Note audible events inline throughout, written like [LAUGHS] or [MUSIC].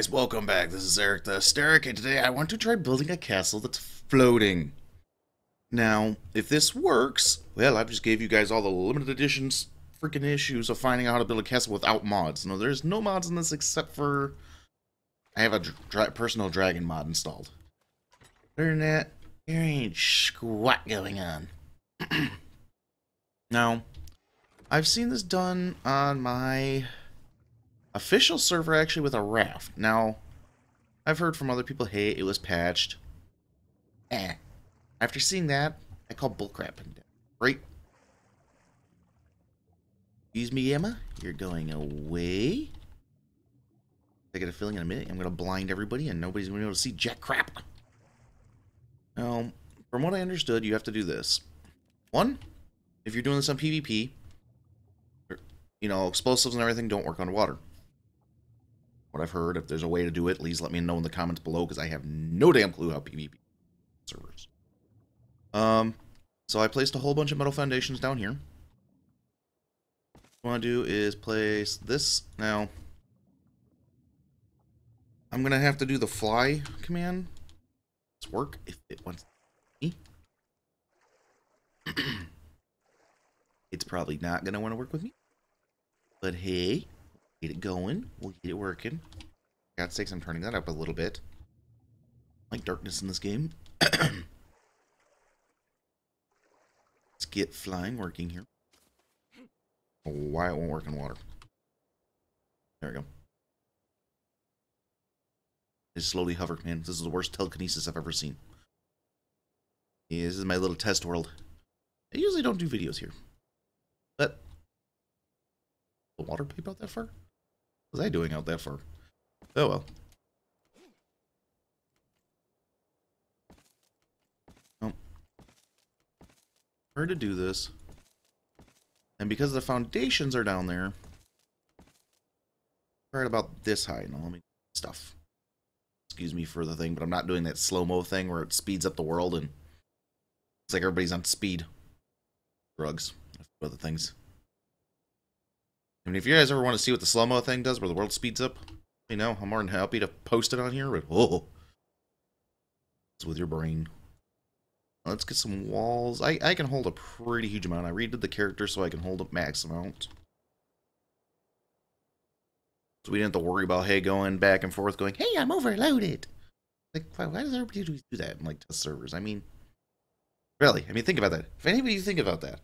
guys, welcome back. This is Eric the Hysteric, and today I want to try building a castle that's floating. Now, if this works, well, I just gave you guys all the limited editions freaking issues of finding out how to build a castle without mods. No, there's no mods in this except for I have a dra personal dragon mod installed. Other than that, there ain't squat going on. [CLEARS THROAT] now, I've seen this done on my official server actually with a raft. Now, I've heard from other people, hey, it was patched. Eh. After seeing that, I call bullcrap. And right? Excuse me, Emma. You're going away. I get a feeling in a minute I'm going to blind everybody and nobody's going to be able to see jack crap. Now, from what I understood, you have to do this. One, if you're doing this on PvP, you know, explosives and everything don't work on water what I've heard. If there's a way to do it, please let me know in the comments below because I have no damn clue how PvP servers. Um, so I placed a whole bunch of metal foundations down here. What I want to do is place this now. I'm gonna have to do the fly command. Let's work if it wants me. [CLEARS THROAT] it's probably not gonna want to work with me. But hey, Get it going. We'll get it working. God's sakes, I'm turning that up a little bit. I like darkness in this game. [CLEARS THROAT] Let's get flying working here. Oh, why it won't work in water. There we go. I slowly hover, man. This is the worst telekinesis I've ever seen. Yeah, this is my little test world. I usually don't do videos here. But the water pipe out that far? Was I doing out that far? Oh well. Oh. Hard to do this. And because the foundations are down there, right about this high. Now let me stuff. Excuse me for the thing, but I'm not doing that slow-mo thing where it speeds up the world and it's like everybody's on speed. Drugs. Other things. I mean, if you guys ever want to see what the slow-mo thing does, where the world speeds up, you know, I'm more than happy to post it on here, but oh, it's with your brain. Let's get some walls. I, I can hold a pretty huge amount. I redid the character so I can hold a max amount. So we didn't have to worry about, hey, going back and forth, going, hey, I'm overloaded. Like, why, why does everybody do that in, like, test servers? I mean, really? I mean, think about that. If anybody think about that.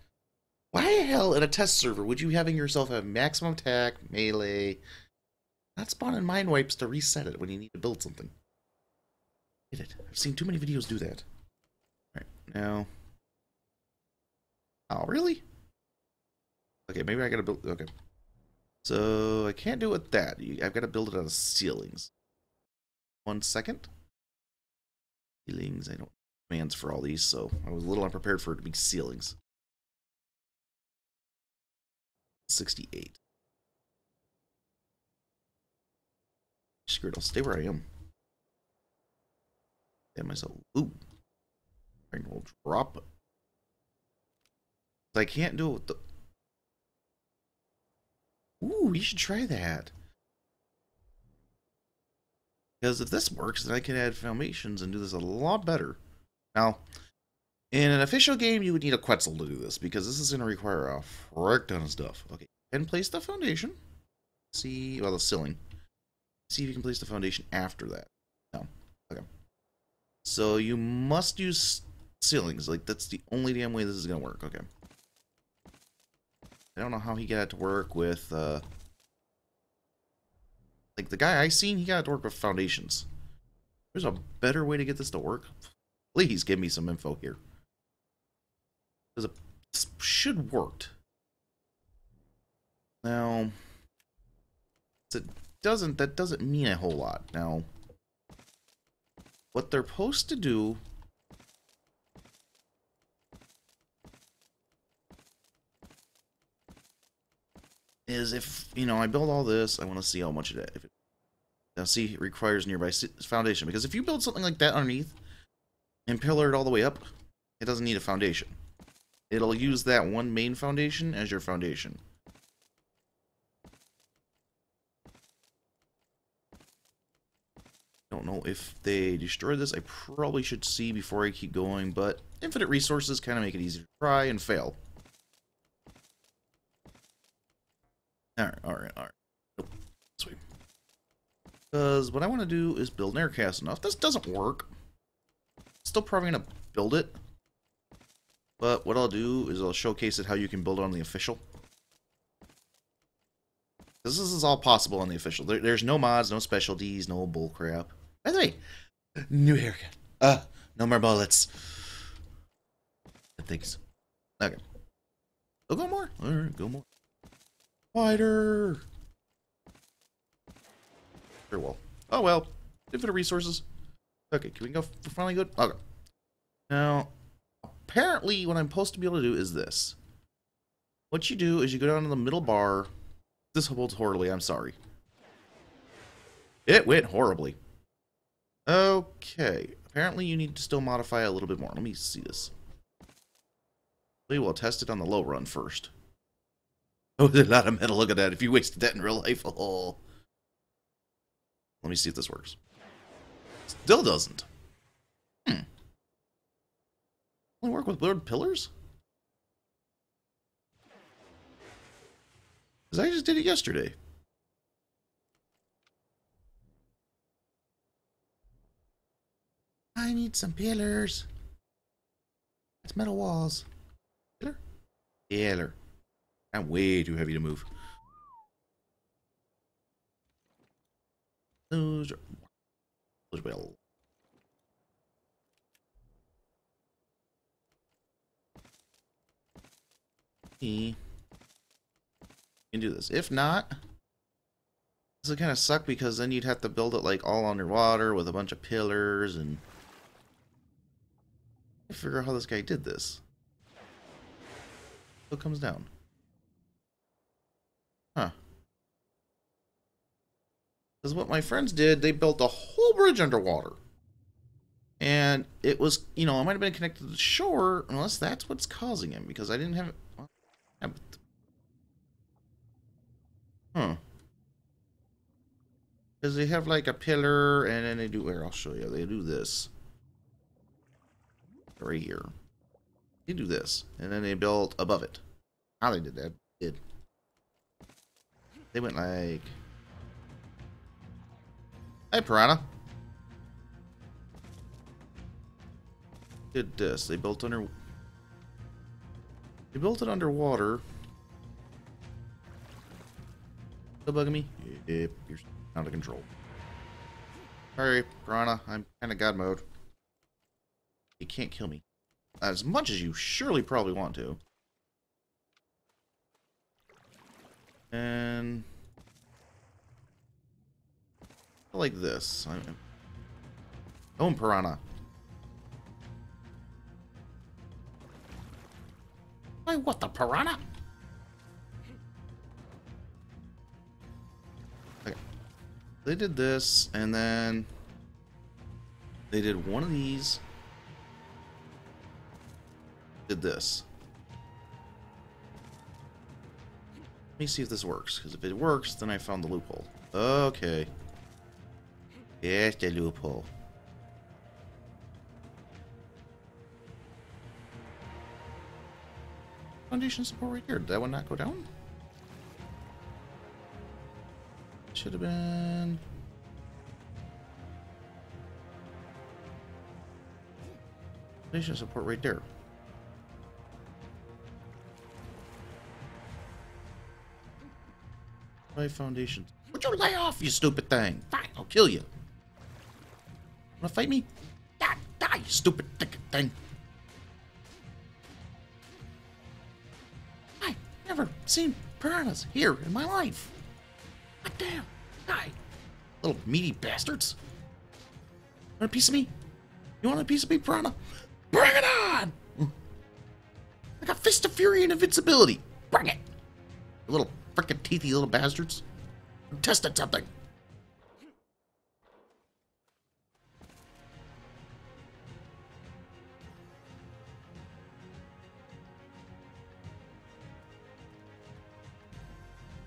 Why the hell in a test server would you having yourself have maximum attack, melee, not spawning mind wipes to reset it when you need to build something? Get it. I've seen too many videos do that. Alright, now. Oh, really? Okay, maybe I gotta build. Okay. So I can't do it with that. I've got to build it on ceilings. One second. Ceilings. I don't commands for all these, so I was a little unprepared for it to be ceilings. 68. Screw it, I'll stay where I am. Get myself. Ooh. I will drop it. I can't do it with the. Ooh, you should try that. Because if this works, then I can add foundations and do this a lot better. Now, in an official game, you would need a Quetzal to do this, because this is going to require a frick ton of stuff. Okay, and place the foundation. See, well, the ceiling. See if you can place the foundation after that. No. Okay. So you must use ceilings. Like, that's the only damn way this is going to work. Okay. I don't know how he got it to work with, uh... Like, the guy I seen, he got to work with foundations. There's a better way to get this to work. Please give me some info here. Because it should worked. Now, it doesn't, that doesn't mean a whole lot. Now, what they're supposed to do is if, you know, I build all this, I want to see how much it, if it now see, it requires nearby foundation. Because if you build something like that underneath and pillar it all the way up, it doesn't need a foundation it'll use that one main foundation as your foundation. Don't know if they destroyed this. I probably should see before I keep going, but infinite resources kind of make it easy to try and fail. Alright, alright, alright. Nope. Sweet. Because what I want to do is build an aircast enough. This doesn't work. Still probably going to build it. But what I'll do is I'll showcase it how you can build on the official. This is all possible on the official. There, there's no mods, no specialties, no bullcrap. By the way, new haircut. Uh, no more bullets. Thanks. Okay. Oh, go more. All right, go more. Wider. Sure, well. Oh, well. Infinite resources. Okay, can we go finally good? Okay. Now, apparently what I'm supposed to be able to do is this. What you do is you go down to the middle bar this holds horribly, I'm sorry. It went horribly. Okay. Apparently you need to still modify a little bit more. Let me see this. We will test it on the low run first. [LAUGHS] Oh, there's a lot of metal. Look at that. If you wasted that in real life. [LAUGHS] Oh. Let me see if this works. Still doesn't. Hmm. Work with blurred pillars? Because I just did it yesterday. I need some pillars. It's metal walls. Pillar? Pillar. I'm way too heavy to move. Those are... Those will. E can do this. If not, this would kind of suck because then you'd have to build it like all underwater with a bunch of pillars and I figure out how this guy did this. It comes down. Huh. Because what my friends did, they built a whole bridge underwater. And it was, you know, it might have been connected to the shore, unless that's what's causing him, because I didn't have Well, Huh. Because they have like a pillar and then they do, where I'll show you, they do this. Right here. They do this. And then they built above it. How they did that? Did. They went like... Hey, Piranha. Did this. They built under... They built it underwater. Still bugging me? Yep, you're out of control. Sorry, Piranha, I'm kind of god mode. You can't kill me. As much as you surely probably want to. And... I like this. I'm... Oh, Piranha. What the Piranha? Okay. they did this, and then they did one of these. Did this. Let me see if this works, because if it works, then I found the loophole. Okay. Yes, the loophole. Foundation support right here. Did that one not go down? Should have been... Foundation support right there. My foundation. Would you lay off, you stupid thing? Fine, I'll kill you. Wanna fight me? Die, die, you stupid thing. Seen piranhas here in my life. God damn. Die. Little meaty bastards. Want a piece of me? You want a piece of me, Piranha? Bring it on! Mm. I got Fist of Fury and Invincibility. Bring it! Little freaking teethy little bastards. I'm testing something.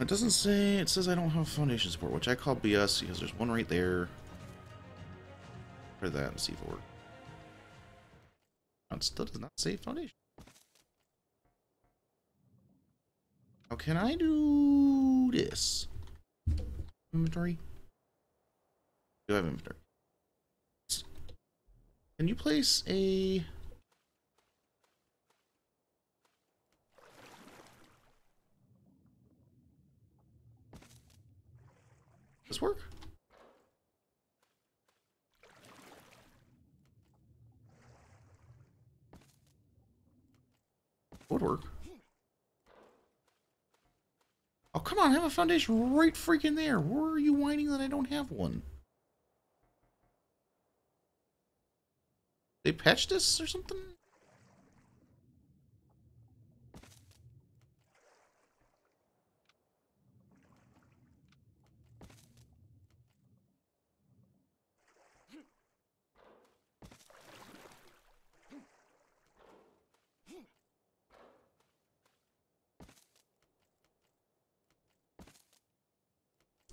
Doesn't say, it says I don't have foundation support, which I call BS because there's one right there. Try that and see if it works. It still does not say foundation. How can I do this? Inventory? Do I have inventory? Can you place a... This work? Would work. Oh, come on, I have a foundation right freaking there. Where are you whining that I don't have one? They patched this or something?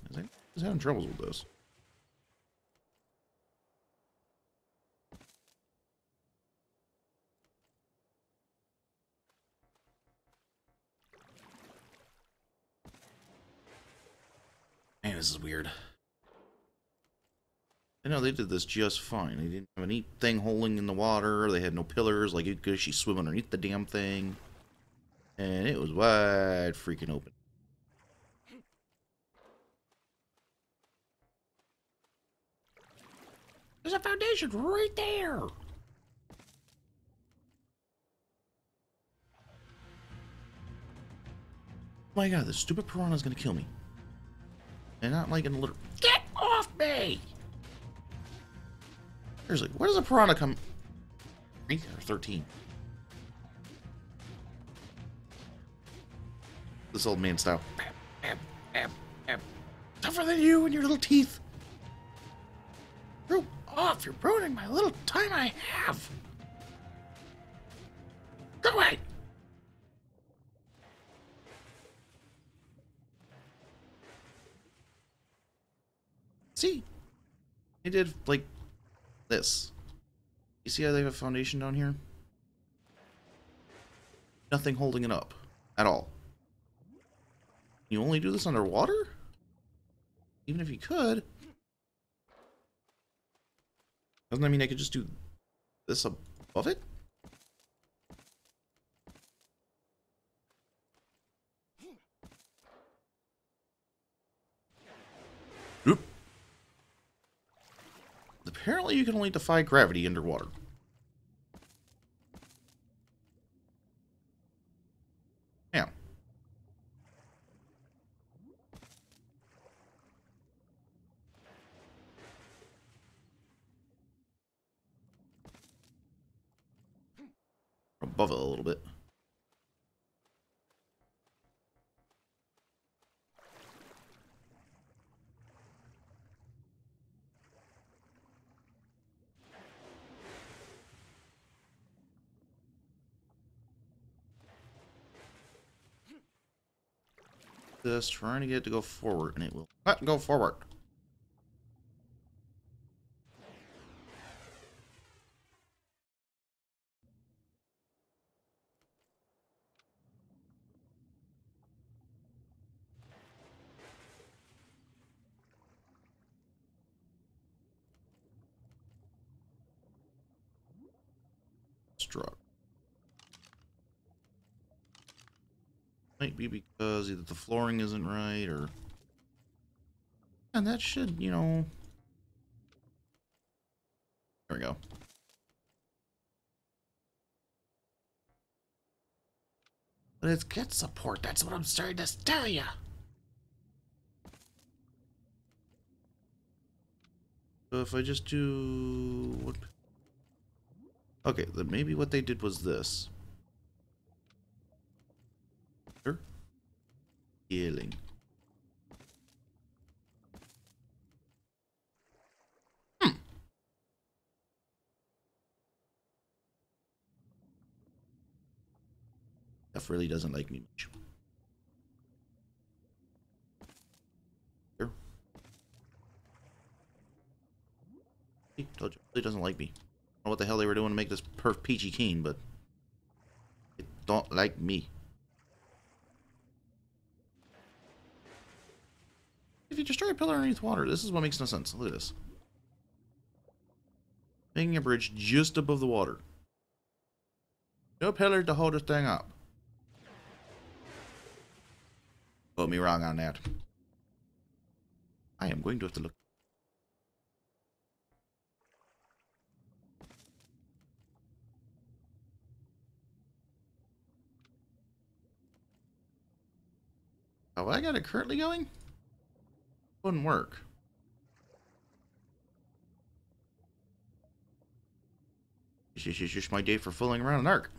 I think he's having troubles with this. Man, this is weird. I know they did this just fine. They didn't have any thing holding in the water. They had no pillars. Like, you could actually swim underneath the damn thing. And it was wide freaking open. There's a foundation right there. my god, this stupid piranha's gonna kill me. And not like in a little. Get off me! Seriously, where does a piranha come? Or thirteen? This old man style. Bam, bam, bam. Tougher than you and your little teeth. Screw off! You're ruining my little time I have. Go away. See? I did, like, this. You see how they have a foundation down here? Nothing holding it up. At all. You only do this underwater? Even if you could. Doesn't that mean I could just do this above it? Oop. Apparently you can only defy gravity underwater. Yeah. Above it a little bit. This, trying to get it to go forward, and it will not go forward. Struck. Might be because either the flooring isn't right or... And that should, you know... There we go. But it's get support, that's what I'm starting to tell you. So if I just do... Okay, then maybe what they did was this. Healing. Hmm. Really doesn't like me much. Here. He told you, he doesn't like me. I don't know what the hell they were doing to make this perf peachy keen, but it don't like me. A pillar underneath water, this is what makes no sense. Look at this. Making a bridge just above the water. No pillar to hold this thing up. Put me wrong on that. I am going to have to look. Oh, I got it currently going? Wouldn't work. This is just my day for fooling around an Ark.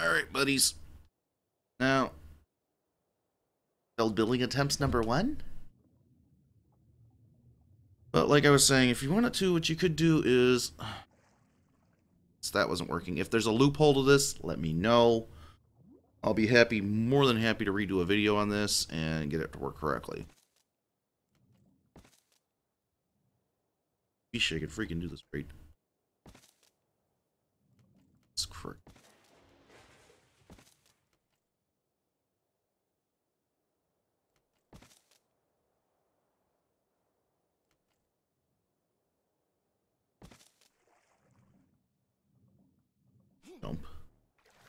Alright, buddies. Now, failed building attempts number one? But like I was saying, if you wanted to, what you could do is... So [SIGHS] that wasn't working. If there's a loophole to this, let me know. I'll be happy, more than happy to redo a video on this and get it to work correctly. Wish I could freaking do this right. It's correct.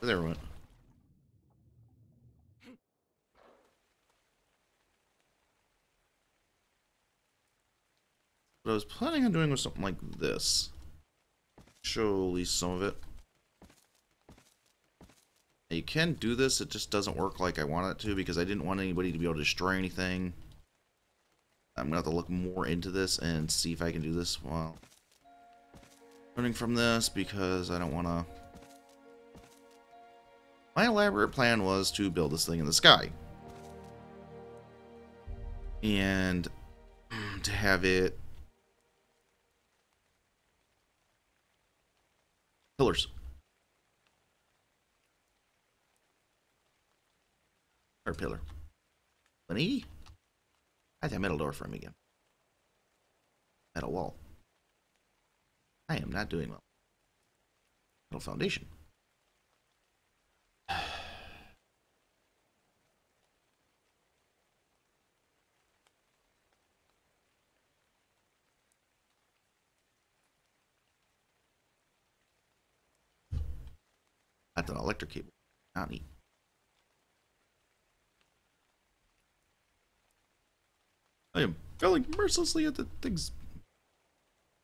There we went. What I was planning on doing was something like this. Show at least some of it. Now you can do this, it just doesn't work like I want it to because I didn't want anybody to be able to destroy anything. I'm to have to look more into this and see if I can do this while running from this because I don't want to... My elaborate plan was to build this thing in the sky. And [CLEARS THROAT] to have it pillars. Or pillar. 180? I that metal door frame again. Metal wall. I am not doing well. Metal foundation. An electric cable. Not neat. I am failing mercilessly at the things.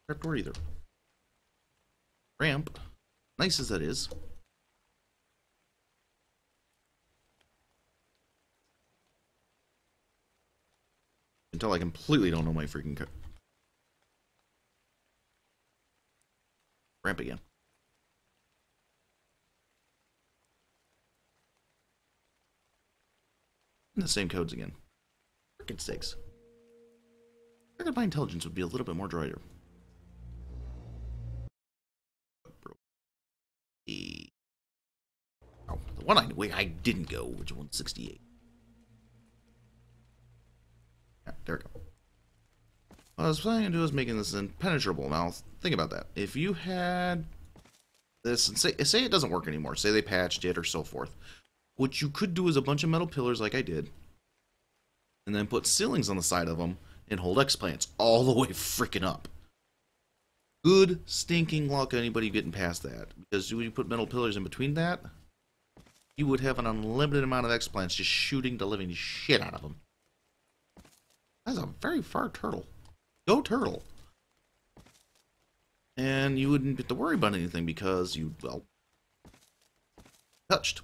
Trapdoor either. Ramp. Nice as that is. Until I completely don't know my freaking code. Ramp again. The same codes again. Frickin' sakes. Figured my intelligence would be a little bit more drier. Oh, the one I I didn't go, which one's 68. Yeah, there we go. What I was planning to do is making this impenetrable. Now, think about that. If you had this, and say, say it doesn't work anymore, say they patched it or so forth, what you could do is a bunch of metal pillars like I did, and then put ceilings on the side of them and hold X plants all the way freaking up. Good stinking luck anybody getting past that. Because when you put metal pillars in between that, you would have an unlimited amount of X plants just shooting the living shit out of them. That's a very far turtle. Go turtle. And you wouldn't have to worry about anything because you, well, touched.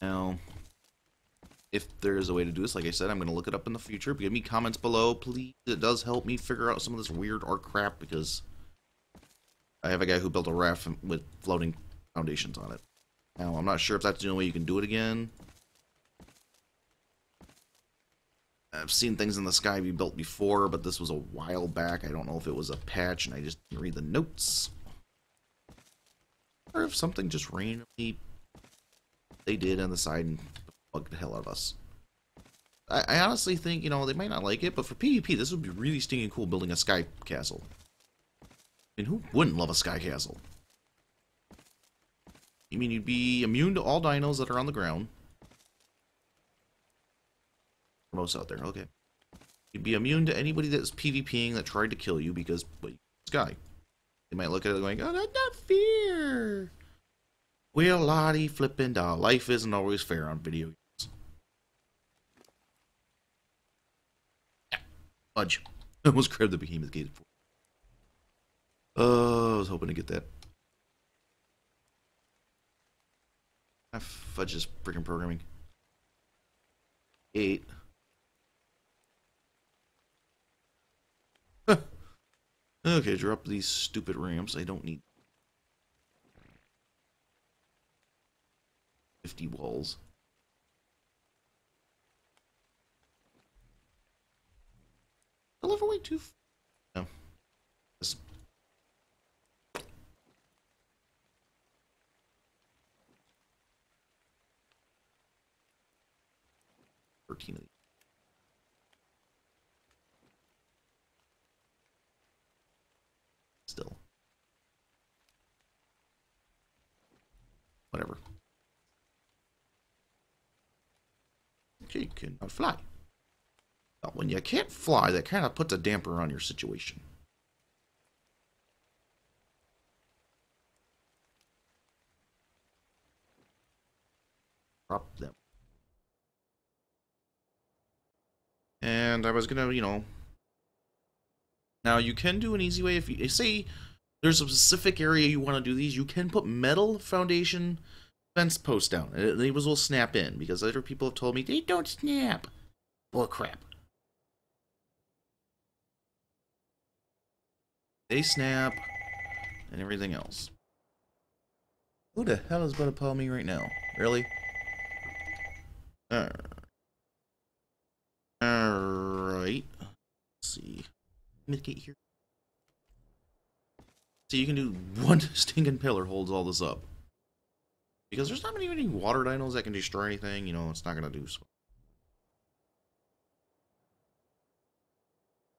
Now, if there is a way to do this, like I said, I'm going to look it up in the future. Give me comments below, please. It does help me figure out some of this weird Ark crap because I have a guy who built a raft with floating foundations on it. Now, I'm not sure if that's the only way you can do it again. I've seen things in the sky be built before, but this was a while back. I don't know if it was a patch and I just didn't read the notes. Or if something just randomly they did on the side and bugged the hell out of us. I, I honestly think, you know, they might not like it, but for PvP, this would be really stinking cool building a sky castle. Mean, who wouldn't love a sky castle? You mean you'd be immune to all dinos that are on the ground? Most out there, okay. You'd be immune to anybody that's PvPing that tried to kill you because, wait, sky. They might look at it going, oh, that's not fair. Well, Lottie flipping doll. Life isn't always fair on video games. Fudge. [LAUGHS] I almost grabbed the behemoth gated for. Oh, uh, I was hoping to get that. I fudge this freaking programming. Eight. [LAUGHS] okay, drop these stupid ramps. I don't need 50 walls. I live away too. No. This. Thirteen of these. Still. Whatever. You cannot fly. Now, when you can't fly, that kind of puts a damper on your situation. Drop them. And I was gonna, you know... Now, you can do an easy way if you... Say there's a specific area you want to do these, you can put metal foundation fence post down. They was will snap in because other people have told me they don't snap. Bull crap. They snap and everything else. Who the hell is going to call me right now? Really? Alright. Alright. Let's see. Mitigate here. See, you can do one [LAUGHS] stinking pillar holds all this up. Because there's not many, water dinos that can destroy anything, you know, it's not going to do so.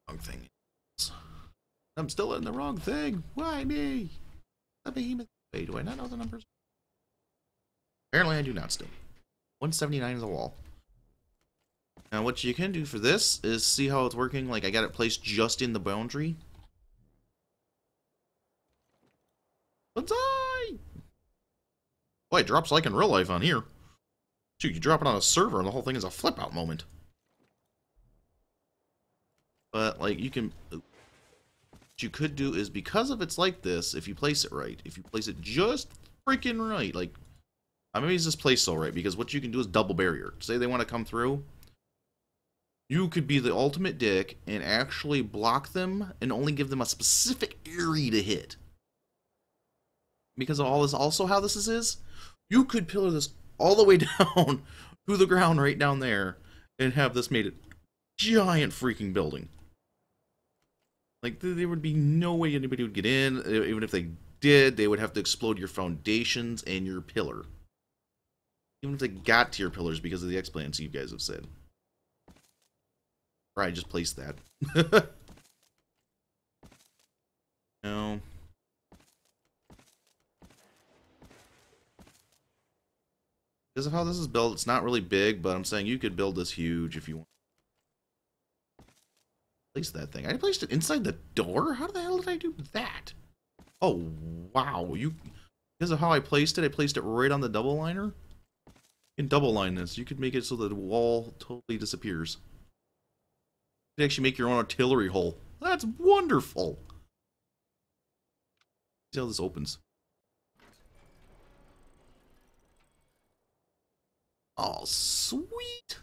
Wrong thing. I'm still in the wrong thing. Why me? A behemoth. Wait, do I not know the numbers? Apparently I do not still. 179 is a wall. Now what you can do for this is see how it's working. Like I got it placed just in the boundary. Let's die! It drops like in real life on here. Dude, you drop it on a server and the whole thing is a flip out moment. But, like, you can... What you could do is, because of it's like this, if you place it right, if you place it just freaking right, like... Going to use this place so right, because what you can do is double barrier. Say they want to come through. You could be the ultimate dick and actually block them and only give them a specific area to hit. Because of all this, also how this is, you could pillar this all the way [LAUGHS] down to the ground right down there and have this made a giant freaking building. Like, there would be no way anybody would get in. Even if they did, they would have to explode your foundations and your pillar. Even if they got to your pillars because of the X plants you guys have said. Right, just place that. [LAUGHS] no. Because of how this is built, it's not really big, but I'm saying you could build this huge if you want. Place that thing. I placed it inside the door? How the hell did I do that? Oh, wow. You, Because of how I placed it, I placed it right on the double liner. In double line this, you could make it so the wall totally disappears. You could actually make your own artillery hole. That's wonderful. See how this opens. Oh, sweet.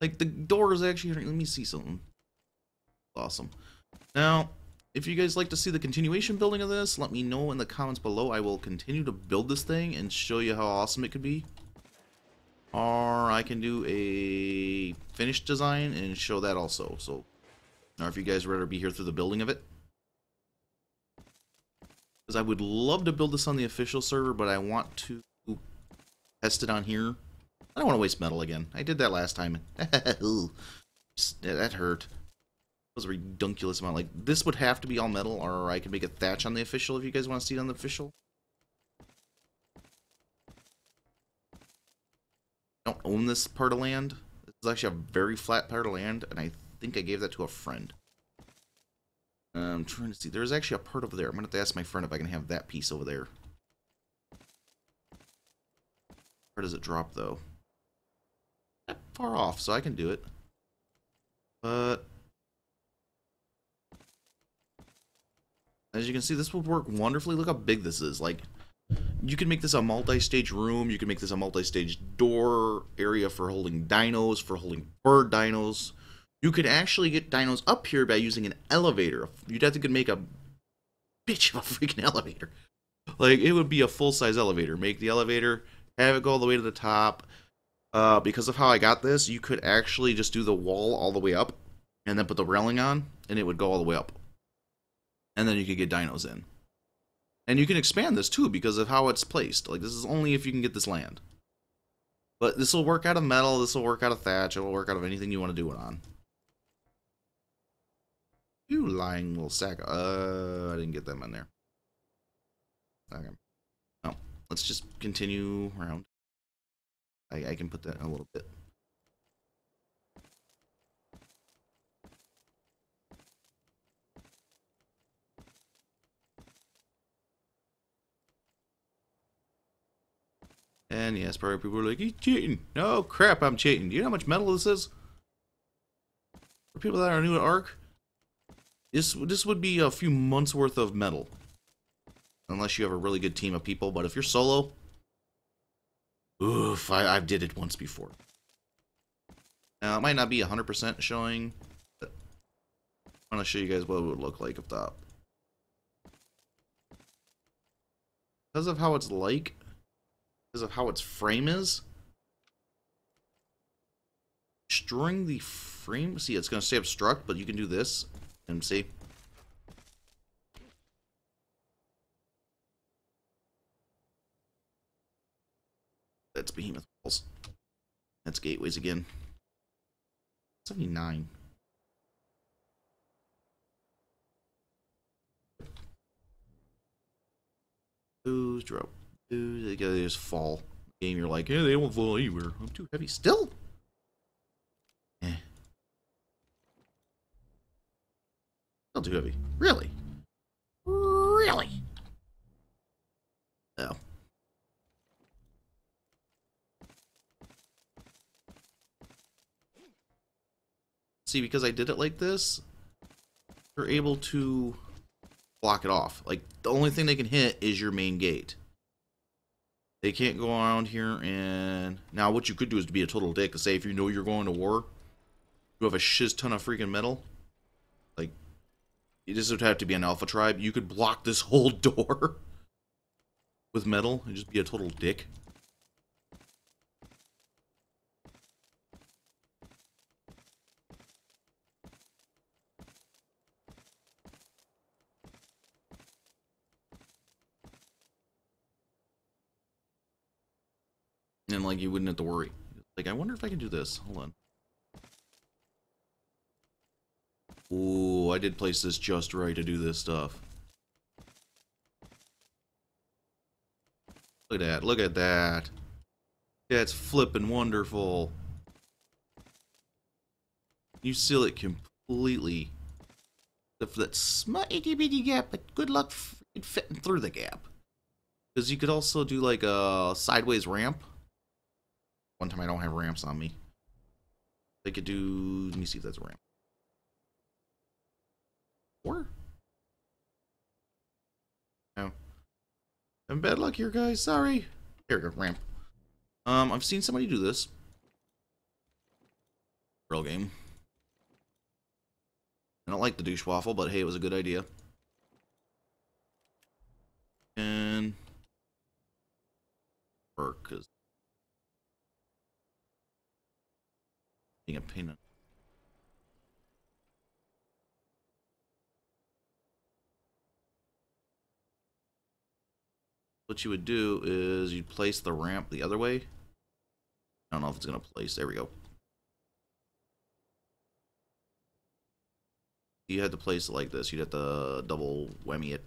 Like, the door is actually... Let me see something. Awesome. Now, if you guys like to see the continuation building of this, let me know in the comments below. I will continue to build this thing and show you how awesome it could be. Or I can do a finished design and show that also. So, or if you guys would rather be here through the building of it. Because I would love to build this on the official server, but I want to test it on here I don't want to waste metal again. I did that last time. [LAUGHS] that hurt. It was a redunculous amount. Like, this would have to be all metal, or I could make a thatch on the official if you guys want to see it on the official. I don't own this part of land. This is actually a very flat part of land, and I think I gave that to a friend. I'm trying to see. There's actually a part over there. I'm going to have to ask my friend if I can have that piece over there. Where does it drop, though? Not far off, so I can do it. But... As you can see, this would work wonderfully. Look how big this is. Like, you can make this a multi-stage room. You can make this a multi-stage door area for holding dinos, for holding bird dinos. You could actually get dinos up here by using an elevator. You'd have to make a bitch of a [LAUGHS] freaking elevator. Like, it would be a full-size elevator. Make the elevator, have it go all the way to the top. Uh, because of how I got this, you could actually just do the wall all the way up and then put the railing on, and it would go all the way up. And then you could get dinos in. And you can expand this too because of how it's placed. Like, this is only if you can get this land. But this will work out of metal, this will work out of thatch, it will work out of anything you want to do it on. You lying little sack. Uh, I didn't get them in there. Okay. No, let's just continue around. I, I can put that in a little bit. And yes, probably people are like, he's cheating. No, crap, I'm cheating. Do you know how much metal this is? For people that are new to Ark, this, this would be a few months worth of metal. Unless you have a really good team of people, but if you're solo, oof, I, I did it once before. Now, it might not be 100% showing, but I want to show you guys what it would look like up top. Because of how it's like, because of how its frame is, string the frame, see, it's going to stay obstruct, but you can do this, and see. Behemoth Walls. That's Gateways again. 79. Booze, drop. Booze, they just fall. Game, you're like, yeah, they won't fall anywhere. I'm too heavy. Still? Eh. Still too heavy. Really? Really? Oh. See, because I did it like this, they're able to block it off. Like, the only thing they can hit is your main gate. They can't go around here and... Now, what you could do is to be a total dick. Say, if you know you're going to war, you have a shiz ton of freaking metal. Like, this would have to be an alpha tribe. You could block this whole [LAUGHS] door with metal and just be a total dick. Like you wouldn't have to worry. Like I wonder if I can do this. Hold on. Ooh, I did place this just right to do this stuff. Look at that. Look at that. That's flipping wonderful. You seal it completely. If that smutty bitty gap, but good luck fitting through the gap. Because you could also do like a sideways ramp. One time I don't have ramps on me. They could do... Let me see if that's a ramp. Four? No. I'm bad luck here, guys. Sorry. Here we go. Ramp. Um, I've seen somebody do this. Real game. I don't like the douche waffle, but hey, it was a good idea. And because being a pain. What you would do is you'd place the ramp the other way. I don't know if it's going to place. There we go. You had to place it like this. You'd have to double whammy it.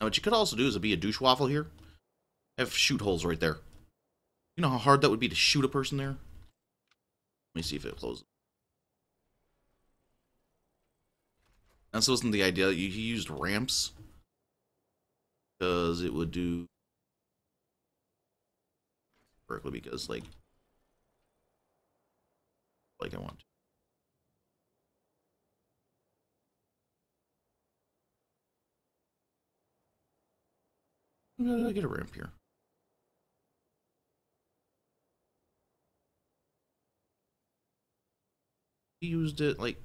Now, what you could also do is be a douche waffle here. Have shoot holes right there. You know how hard that would be to shoot a person there? Let me see if it closes. That's wasn't the idea. He used ramps because it would do correctly because like like I want. How I get a ramp here? He used it like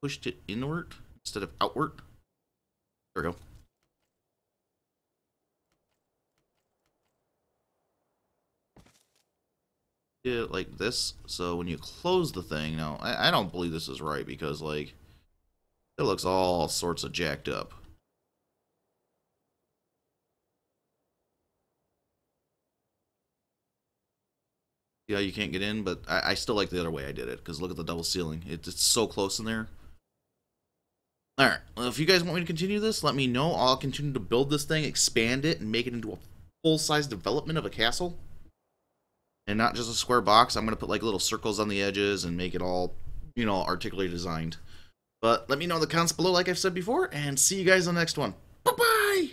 pushed it inward instead of outward. There we go. It like this, so when you close the thing, now I, I don't believe this is right because like it looks all sorts of jacked up. Yeah, you can't get in, but I, I still like the other way I did it because look at the double ceiling. It, it's so close in there. Alright, well, if you guys want me to continue this, let me know. I'll continue to build this thing, expand it, and make it into a full-size development of a castle. And not just a square box. I'm going to put like little circles on the edges and make it all, you know, articulately designed. But let me know in the comments below, like I've said before, and see you guys on the next one. Bye-bye!